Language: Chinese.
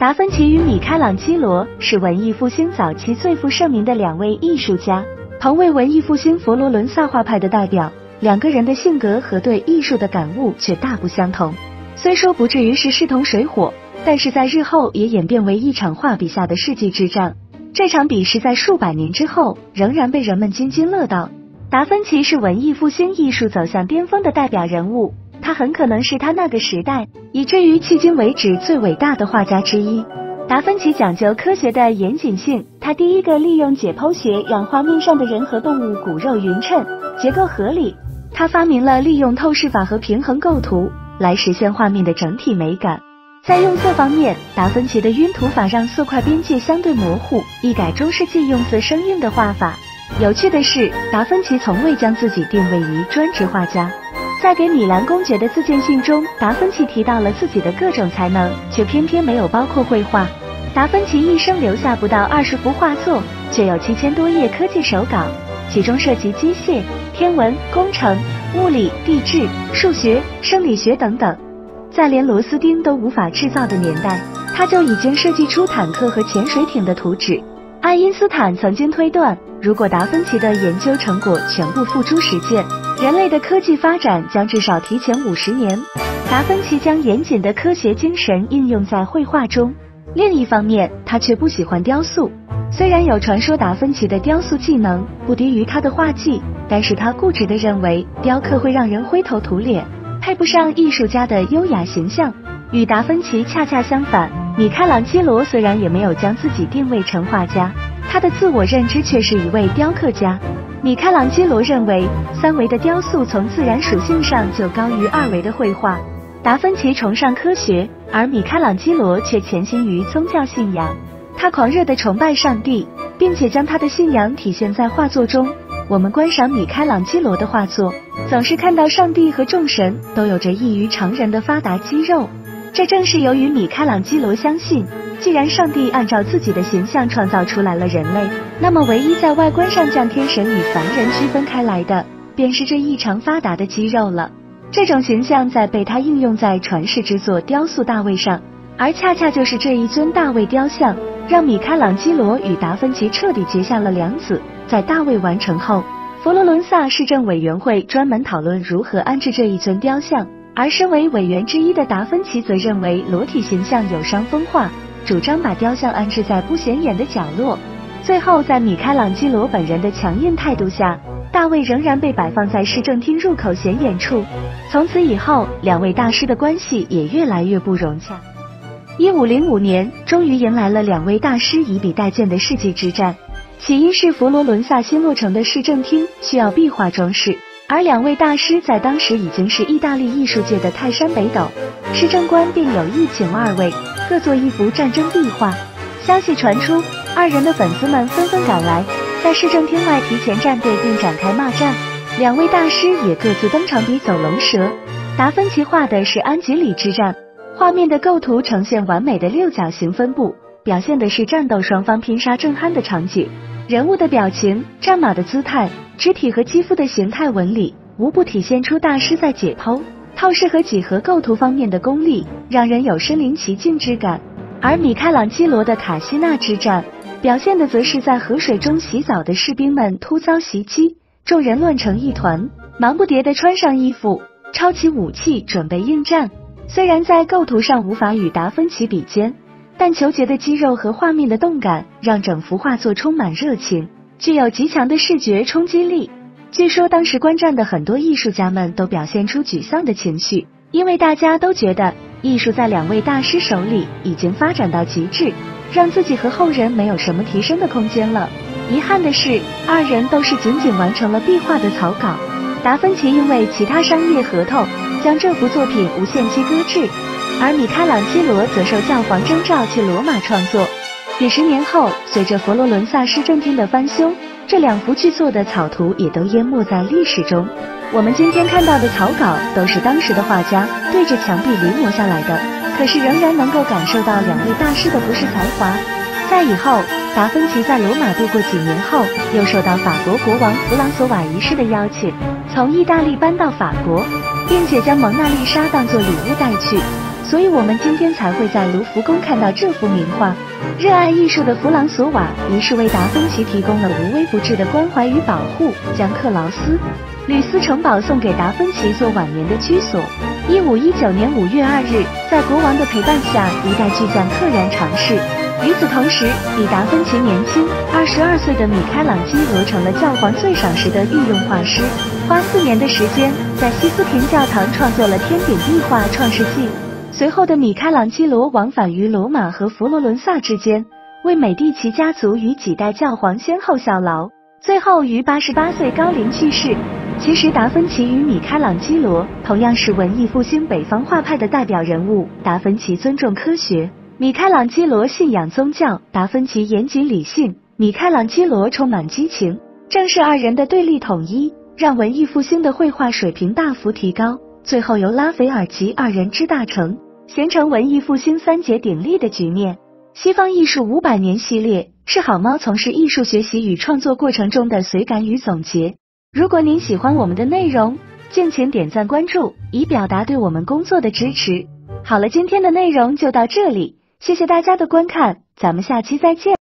达芬奇与米开朗基罗是文艺复兴早期最负盛名的两位艺术家，同为文艺复兴佛罗伦萨画派的代表。两个人的性格和对艺术的感悟却大不相同。虽说不至于是势同水火，但是在日后也演变为一场画笔下的世纪之战。这场比试在数百年之后仍然被人们津津乐道。达芬奇是文艺复兴艺术走向巅峰的代表人物。他很可能是他那个时代，以至于迄今为止最伟大的画家之一。达芬奇讲究科学的严谨性，他第一个利用解剖学让画面上的人和动物骨肉匀称，结构合理。他发明了利用透视法和平衡构图来实现画面的整体美感。在用色方面，达芬奇的晕涂法让色块边界相对模糊，一改中世纪用色生硬的画法。有趣的是，达芬奇从未将自己定位于专职画家。在给米兰公爵的自荐信中，达芬奇提到了自己的各种才能，却偏偏没有包括绘画。达芬奇一生留下不到二十幅画作，却有七千多页科技手稿，其中涉及机械、天文、工程、物理、地质、数学、生理学等等。在连螺丝钉都无法制造的年代，他就已经设计出坦克和潜水艇的图纸。爱因斯坦曾经推断，如果达芬奇的研究成果全部付诸实践，人类的科技发展将至少提前五十年。达芬奇将严谨的科学精神应用在绘画中，另一方面，他却不喜欢雕塑。虽然有传说达芬奇的雕塑技能不低于他的画技，但是他固执地认为雕刻会让人灰头土脸，配不上艺术家的优雅形象。与达芬奇恰恰相反，米开朗基罗虽然也没有将自己定位成画家，他的自我认知却是一位雕刻家。米开朗基罗认为，三维的雕塑从自然属性上就高于二维的绘画。达芬奇崇尚科学，而米开朗基罗却潜心于宗教信仰。他狂热的崇拜上帝，并且将他的信仰体现在画作中。我们观赏米开朗基罗的画作，总是看到上帝和众神都有着异于常人的发达肌肉。这正是由于米开朗基罗相信。既然上帝按照自己的形象创造出来了人类，那么唯一在外观上将天神与凡人区分开来的，便是这异常发达的肌肉了。这种形象在被他应用在传世之作雕塑大卫上，而恰恰就是这一尊大卫雕像，让米开朗基罗与达芬奇彻底结下了梁子。在大卫完成后，佛罗伦萨市政委员会专门讨论如何安置这一尊雕像，而身为委员之一的达芬奇则认为裸体形象有伤风化。主张把雕像安置在不显眼的角落。最后，在米开朗基罗本人的强硬态度下，大卫仍然被摆放在市政厅入口显眼处。从此以后，两位大师的关系也越来越不融洽。一五零五年，终于迎来了两位大师以笔代剑的世纪之战。起因是佛罗伦萨新落成的市政厅需要壁画装饰，而两位大师在当时已经是意大利艺术界的泰山北斗，市政官便有意请二位。各做一幅战争壁画。消息传出，二人的粉丝们纷纷赶来，在市政厅外提前站队并展开骂战。两位大师也各自登场比走龙蛇。达芬奇画的是安吉里之战，画面的构图呈现完美的六角形分布，表现的是战斗双方拼杀正酣的场景。人物的表情、战马的姿态、肢体和肌肤的形态纹理，无不体现出大师在解剖。透视和几何构图方面的功力，让人有身临其境之感。而米开朗基罗的卡西纳之战，表现的则是在河水中洗澡的士兵们突遭袭击，众人乱成一团，忙不迭地穿上衣服，抄起武器准备应战。虽然在构图上无法与达芬奇比肩，但裘杰的肌肉和画面的动感，让整幅画作充满热情，具有极强的视觉冲击力。据说当时观战的很多艺术家们都表现出沮丧的情绪，因为大家都觉得艺术在两位大师手里已经发展到极致，让自己和后人没有什么提升的空间了。遗憾的是，二人都是仅仅完成了壁画的草稿。达芬奇因为其他商业合同，将这幅作品无限期搁置，而米开朗基罗则受教皇征召去罗马创作。几十年后，随着佛罗伦萨市政厅的翻修。这两幅巨作的草图也都淹没在历史中。我们今天看到的草稿都是当时的画家对着墙壁临摹下来的，可是仍然能够感受到两位大师的不世才华。在以后，达芬奇在罗马度过几年后，又受到法国国王弗朗索瓦一世的邀请，从意大利搬到法国，并且将蒙娜丽莎当作礼物带去。所以我们今天才会在卢浮宫看到这幅名画。热爱艺术的弗朗索瓦于是为达芬奇提供了无微不至的关怀与保护，将克劳斯吕斯城堡送给达芬奇做晚年的居所。一五一九年五月二日，在国王的陪伴下，一代巨匠溘然长逝。与此同时，比达芬奇年轻二十二岁的米开朗基罗成了教皇最赏识的御用画师，花四年的时间在西斯廷教堂创作了天顶壁画《创世纪》。随后的米开朗基罗往返于罗马和佛罗伦萨之间，为美第奇家族与几代教皇先后效劳，最后于八十八岁高龄去世。其实，达芬奇与米开朗基罗同样是文艺复兴北方画派的代表人物。达芬奇尊重科学，米开朗基罗信仰宗教。达芬奇严谨理性，米开朗基罗充满激情。正是二人的对立统一，让文艺复兴的绘画水平大幅提高。最后由拉斐尔及二人之大成，形成文艺复兴三杰鼎立的局面。西方艺术五百年系列是好猫从事艺术学习与创作过程中的随感与总结。如果您喜欢我们的内容，敬请点赞关注，以表达对我们工作的支持。好了，今天的内容就到这里，谢谢大家的观看，咱们下期再见。